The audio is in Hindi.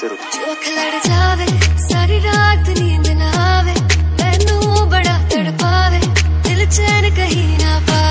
शुरू। चोख लड़ जावे, सारी रात नींद ना आवे, मैनू बड़ा तड़पावे, दिल चैन कहीं ना पावे।